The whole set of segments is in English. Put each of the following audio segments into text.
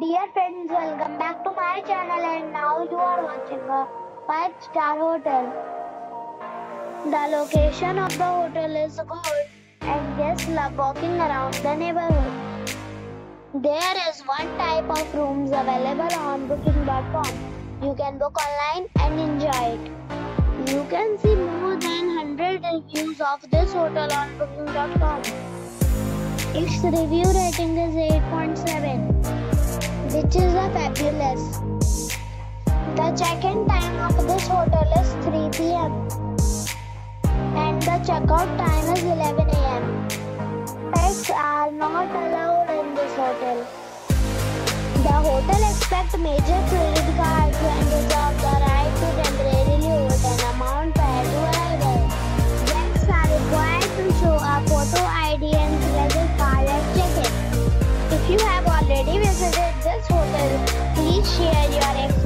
Dear friends, welcome back to my channel and now you are watching a 5 star hotel. The location of the hotel is good and guests love walking around the neighborhood. There is one type of rooms available on booking.com. You can book online and enjoy it. You can see more than 100 reviews of this hotel on booking.com. Its review rating is 8.7 The check-in time of this hotel is 3 p.m. and the checkout time is 11 a.m. Pets are not allowed in this hotel. The hotel expects major credit cards and reserves the right to temporarily hold an amount prior to arrival. Guests are required to show a photo ID and credit card at check-in. If you have already visited this hotel, please share your experience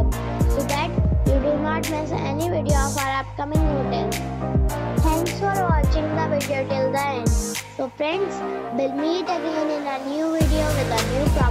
of our upcoming hotel. Thanks for watching the video till the end. So friends, we'll meet again in a new video with a new property.